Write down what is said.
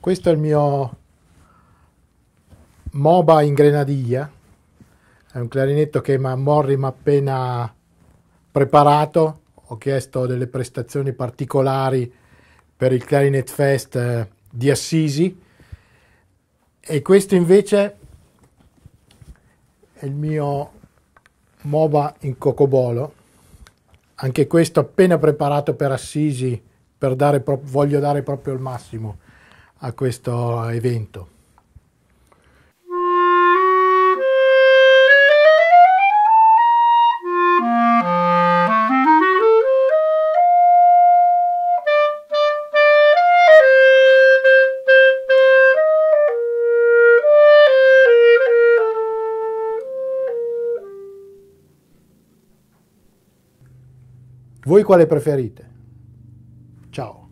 questo è il mio MOBA in grenadilla, è un clarinetto che Morri mi ha appena preparato, ho chiesto delle prestazioni particolari per il Clarinet Fest eh, di Assisi. E questo invece è il mio MOBA in cocobolo, anche questo appena preparato per Assisi, per dare voglio dare proprio il massimo a questo evento. Voi quale preferite? Ciao.